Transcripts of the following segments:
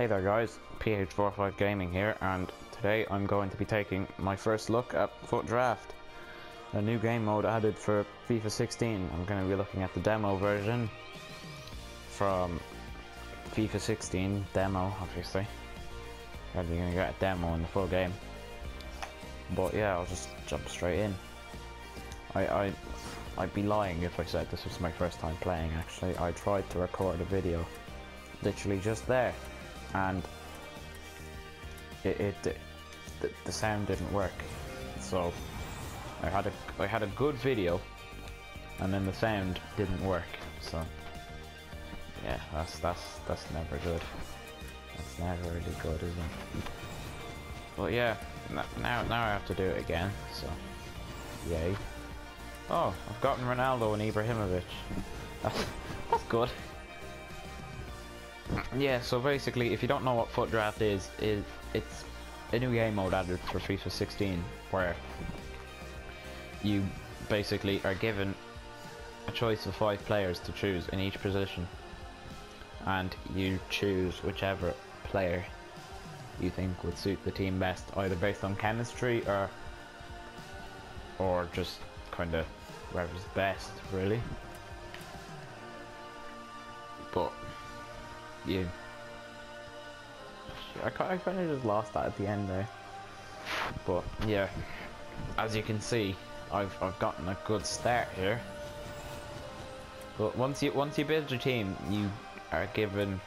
Hey there guys, PH45 Gaming here, and today I'm going to be taking my first look at FUT Draft, a new game mode added for FIFA 16. I'm going to be looking at the demo version from FIFA 16 demo, obviously. You're going to get a demo in the full game. But yeah, I'll just jump straight in. I, I, I'd be lying if I said this was my first time playing actually. I tried to record a video literally just there and it, it the, the sound didn't work. So I had a I had a good video and then the sound didn't work. So yeah that's that's that's never good. That's never really good is it? But yeah now now I have to do it again so yay. Oh I've gotten Ronaldo and Ibrahimovic. That's, that's good yeah, so basically, if you don't know what FUT Draft is, is it's a new game mode added for FIFA 16 where you basically are given a choice of five players to choose in each position. And you choose whichever player you think would suit the team best either based on chemistry or or just kind of whoever's best really. But you. I, I kind of just lost that at the end there. But yeah, as you can see, I've I've gotten a good start here. But once you once you build your team, you are given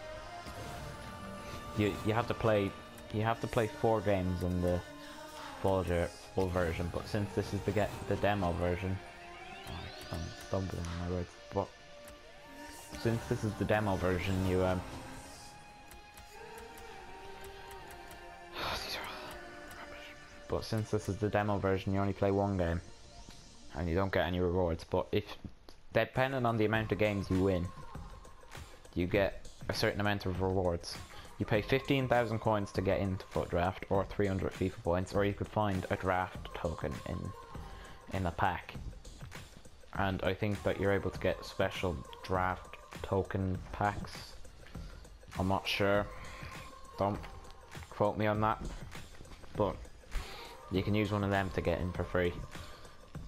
you you have to play you have to play four games in the full full version. But since this is the get the demo version, oh, I'm stumbling my words. But since this is the demo version, you um but since this is the demo version you only play one game and you don't get any rewards but if depending on the amount of games you win you get a certain amount of rewards. You pay 15,000 coins to get into FUT Draft or 300 FIFA points or you could find a draft token in in a pack. And I think that you're able to get special draft token packs. I'm not sure. Don't quote me on that but you can use one of them to get in for free.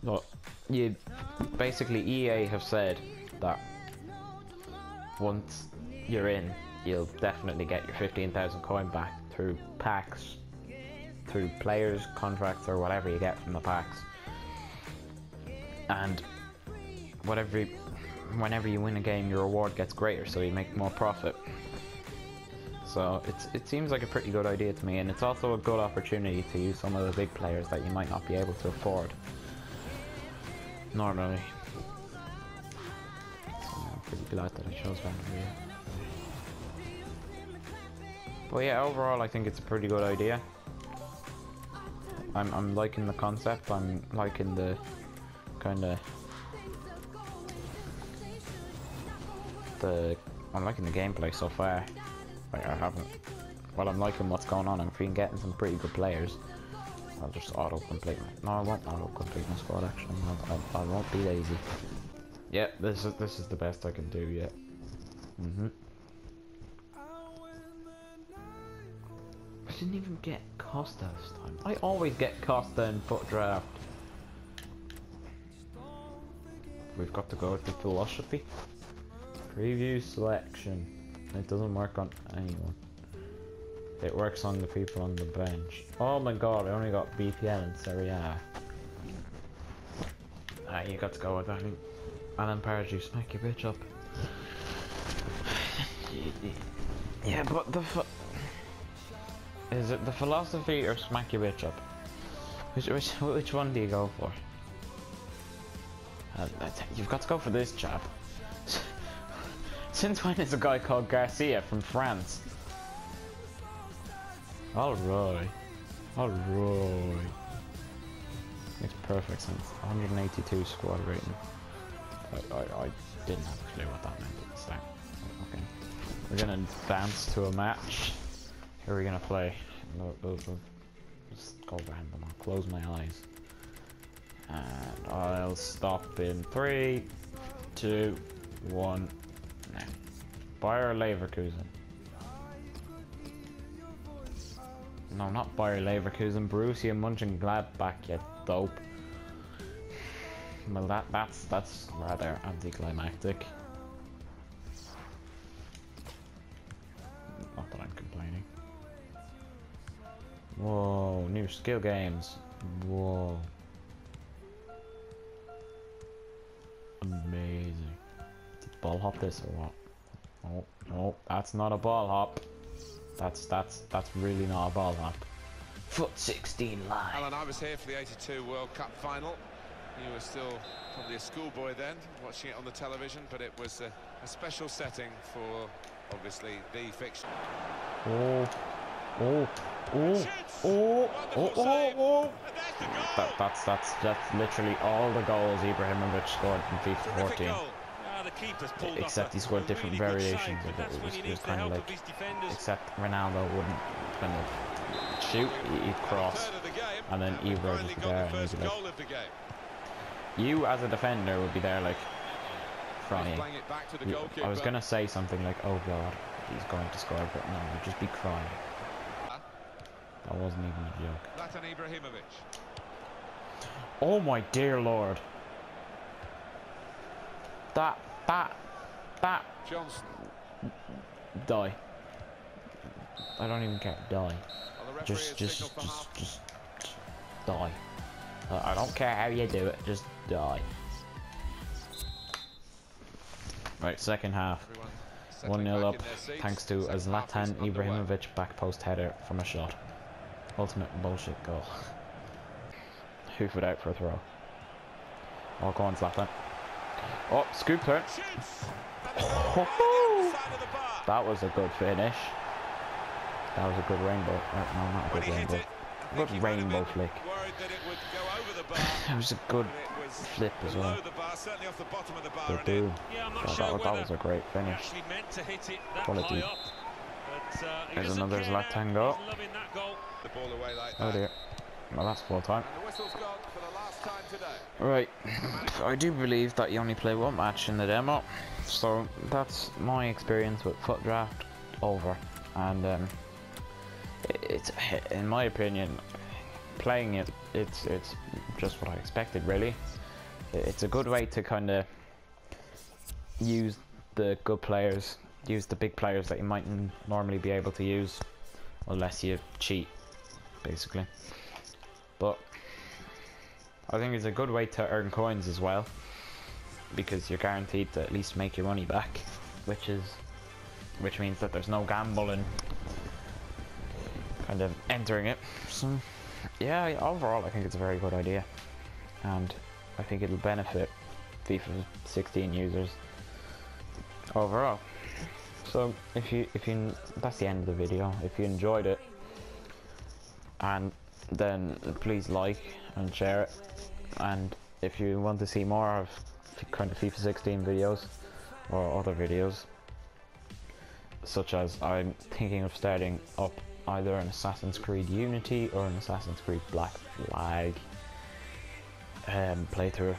But you basically EA have said that once you're in, you'll definitely get your 15,000 coin back through packs, through players, contracts, or whatever you get from the packs. And whatever, whenever you win a game, your reward gets greater, so you make more profit. So it's, it seems like a pretty good idea to me, and it's also a good opportunity to use some of the big players that you might not be able to afford normally. So I'm pretty glad that I chose Van But yeah, overall I think it's a pretty good idea. I'm, I'm liking the concept, I'm liking the kind of the I'm liking the gameplay so far. Like, I haven't... Well, I'm liking what's going on. I'm getting some pretty good players. I'll just auto-complete. No, I won't auto-complete my squad, actually. I, I, I, won't be lazy. Yep, this is this is the best I can do yet. Mm-hmm. I didn't even get Costa this time. I always get Costa in FUT Draft. We've got to go with the philosophy. Preview selection. It doesn't work on anyone. It works on the people on the bench. Oh my god, I only got BPL and Serie A. Ah, you got to go with that. Alan Pardew, smack your bitch up. yeah, but the is it the philosophy or smack your bitch up? Which which which one do you go for? Uh, you've got to go for this chap. Since when is a guy called Garcia from France? Alright. Alright. Makes perfect sense. 182 squad rating. I, I, I didn't have a clue what that meant at the start. Okay. We're gonna advance to a match. Who are we gonna play? Just go random. I'll close my eyes. And I'll stop in three, two, one. Bayer Leverkusen. no, not Bayer Leverkusen, Borussia Mönchengladbach, you dope. Well, that that's that's rather anticlimactic. Not that I'm complaining. Whoa, new skill games. Whoa. Ball hop this or what? Oh, no, that's not a ball hop. That's that's that's really not a ball hop. FUT 16 live. Alan, I was here for the 82 World Cup final. You were still probably a schoolboy then, watching it on the television, but it was a, a special setting for, obviously, the fixture. Oh, oh, oh, oh, oh, oh, oh, oh. That, that's that's that's literally all the goals Ibrahimovic scored in FIFA 14. Except he scored different variations of it. It was, it was kind of like, except Ronaldo wouldn't kind of shoot, he- he'd cross, and then Ibra would be there, and he'd be like, you as a defender would be there like, crying. Playing it back to the I was gonna say something like, "Oh God, he's going to score," but no, you'd just be crying. That wasn't even a joke. Zlatan Ibrahimovic. Oh my dear lord! That, that, that, Johnson. die. I don't even care. Die. Well, Just, just, just, just, just die. Uh, I don't care how you do it. Just die. Right, second half. 1 settling 0 up in their seats. thanks to a Second half is Zlatan. Ibrahimovic back post header from a shot. Ultimate bullshit goal. Hoof it out for a throw. Oh, go on, Zlatan. Oh, scoop turn. Oh, Side of the bar. that was a good finish. That was a good rainbow. uh, no, not a good rainbow. it, Good think he might have rainbow flick. That it would go over the bar. It was a good was flip as well. the bar, the bottom of the bar. Good do. Yeah, I'm That, sure that, that was a great finish. actually meant to hit it that Quality. up. But, uh, There's doesn't another care Zlatan goal. He's loving that goal. The ball away like Oh that. Dear. Well, that's full time. And the whistle's gone for the last time. Right, I do believe that you only play one match in the demo, so that's my experience with FUT Draft over, and um, it's in my opinion, playing it, it's it's just what I expected really. It's a good way to kind of use the good players, use the big players that you mightn't normally be able to use, unless you cheat, basically. But I think it's a good way to earn coins as well because you're guaranteed to at least make your money back, which is which means that there's no gambling kind of entering it. So yeah, overall I think it's a very good idea, and I think it'll benefit FIFA 16 users overall. So if you if you that's the end of the video. If you enjoyed it, and then please like and share it. And if you want to see more of kind of FIFA 16 videos or other videos, such as I'm thinking of starting up either an Assassin's Creed Unity or an Assassin's Creed Black Flag um, playthrough,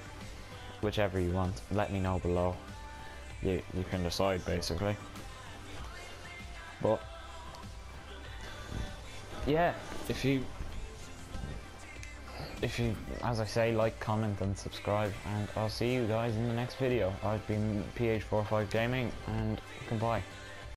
whichever you want. Let me know below. You you can decide basically. But yeah, if you if you, as I say, like, comment and subscribe, and I'll see you guys in the next video. I've been PH45 Gaming, and goodbye.